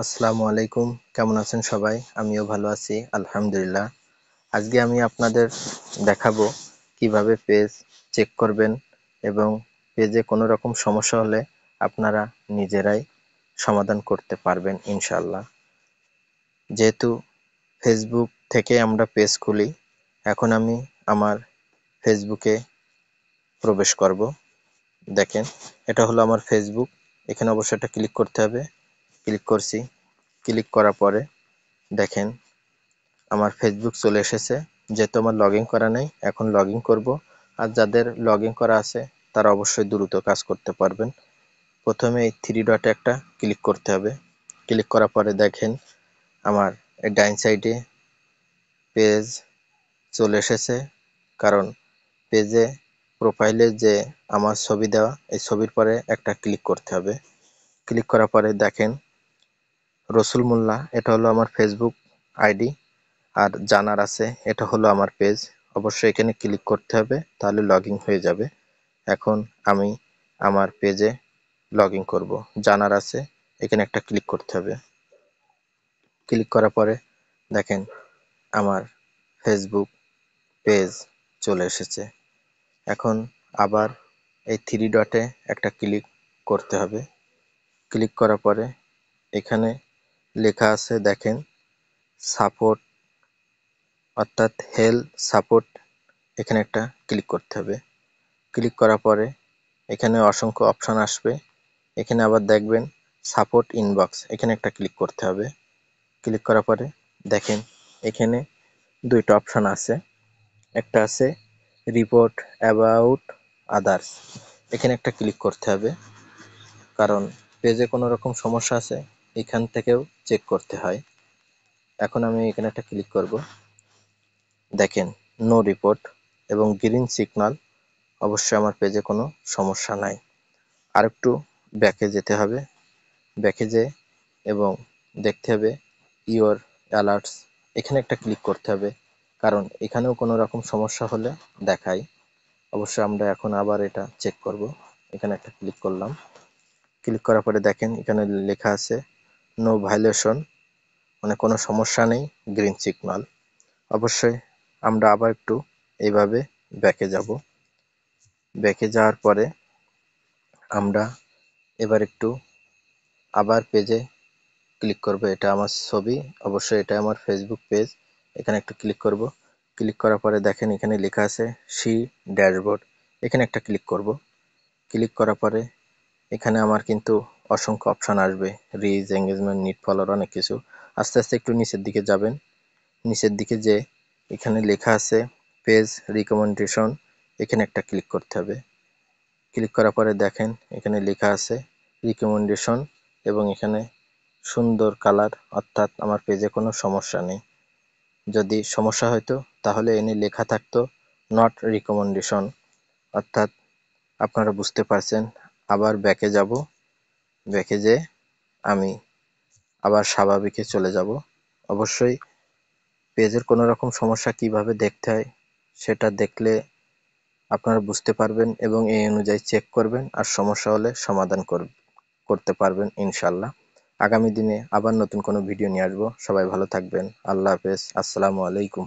আসসালামু আলাইকুম। কেমন আছেন সবাই? আমিও ভালো আছি, আলহামদুলিল্লাহ। আজকে আমি আপনাদের দেখাবো কীভাবে পেজ চেক করবেন এবং পেজে কোনো রকম সমস্যা হলে আপনারা নিজেরাই সমাধান করতে পারবেন ইনশাল্লাহ যেহেতু ফেসবুক থেকে আমরা পেজ খুলি, এখন আমি আমার ফেসবুকে প্রবেশ করব। দেখেন, এটা হলো আমার ফেসবুক এখানে অবশ্যই এটা ক্লিক করতে হবে। ক্লিক করছি। ক্লিক করার পরে দেখেন আমার ফেসবুক চলে এসেছে। যেহেতু আমার লগ করা নেই, এখন লগ করব। আর যাদের লগ করা আছে, তারা অবশ্যই দ্রুত কাজ করতে পারবেন। প্রথমে এই থ্রি ডটে একটা ক্লিক করতে হবে। ক্লিক করার পরে দেখেন আমার এই ডাইন সাইডে পেজ চলে এসেছে। কারণ পেজে প্রোফাইলে যে আমার ছবি দেওয়া, এই ছবির পরে একটা ক্লিক করতে হবে। ক্লিক করার পরে দেখেন রসুল মোল্লা, এটা হলো আমার ফেসবুক আইডি, আর জানার আছে, এটা হলো আমার পেজ। অবশ্যই এখানে ক্লিক করতে হবে, তাহলে লগ হয়ে যাবে। এখন আমি আমার পেজে লগ ইন করব। জানার আছে, এখানে একটা ক্লিক করতে হবে। ক্লিক করার পরে দেখেন, আমার ফেসবুক পেজ চলে এসেছে। এখন আবার এই থ্রি ডটে একটা ক্লিক করতে হবে। ক্লিক করার পরে এখানে লেখা আছে, দেখেন। সাপোর্ট অর্থাৎ হেলথ সাপোর্ট এখানে একটা ক্লিক করতে হবে। ক্লিক করার পরে এখানে অসংখ্য অপশান আসবে। এখানে আবার দেখবেন সাপোর্ট ইনবক্স এখানে একটা ক্লিক করতে হবে। ক্লিক করার পরে দেখেন এখানে দুইটা অপশান আছে। একটা আছে রিপোর্ট অ্যাবাউট আদার্স এখানে একটা ক্লিক করতে হবে। কারণ পেজে কোনো রকম সমস্যা আছে এখান থেকেও চেক করতে হয়। এখন আমি এখানে একটা ক্লিক করব। দেখেন নো রিপোর্ট এবং গ্রিন সিগনাল অবশ্যই আমার পেজে কোনো সমস্যা নাই। আর একটু ব্যাকে যেতে হবে। ব্যাকে যে এবং দেখতে হবে ইওর অ্যালার্টস এখানে একটা ক্লিক করতে হবে, কারণ এখানেও কোনো রকম সমস্যা হলে দেখাই। অবশ্যই আমরা এখন আবার এটা চেক করব। এখানে একটা ক্লিক করলাম। ক্লিক করার পরে দেখেন, এখানে লেখা আছে নো ভাইলেশন মানে কোনো সমস্যা নেই গ্রিন সিগনাল অবশ্যই আমরা আবার একটু এইভাবে ব্যাকে যাব। ব্যাকে যাওয়ার পরে আমরা এবার একটু আবার পেজে ক্লিক করব। এটা আমার ছবি, অবশ্যই এটা আমার ফেসবুক পেজ এখানে একটু ক্লিক করব। ক্লিক করার পরে দেখেন এখানে লেখা আছে সি ড্যাশবোর্ড এখানে একটা ক্লিক করব। ক্লিক করার পরে এখানে আমার কিন্তু অসংখ্য অপশান আসবে রিচ এঙ্গেজমেন্ট নিট ফলোর অনেক কিছু। আস্তে আস্তে একটু নিচের দিকে যাবেন। নিচের দিকে যে এখানে লেখা আছে পেজ রিকমেন্ডেশন এখানে একটা ক্লিক করতে হবে। ক্লিক করার পরে দেখেন, এখানে লেখা আছে রিকমেন্ডেশন এবং এখানে সুন্দর কালার অর্থাৎ আমার পেজে কোনো সমস্যা নেই। যদি সমস্যা হয়তো, তাহলে এনে লেখা থাকতো নট রিকমেন্ডেশন অর্থাৎ আপনারা বুঝতে পারছেন, আবার ব্যাকে যাব। ব্যাকে যে আমি আবার স্বাভাবিকে চলে যাব। অবশ্যই পেজের কোনো রকম সমস্যা কীভাবে দেখতে হয় সেটা দেখলে আপনারা বুঝতে পারবেন এবং এই অনুযায়ী চেক করবেন আর সমস্যা হলে সমাধান করতে পারবেন ইনশাল্লাহ আগামী দিনে আবার নতুন কোনো ভিডিও নিয়ে আসব। সবাই ভালো থাকবেন। আল্লাহ হাফেজ। আসসালামু আলাইকুম।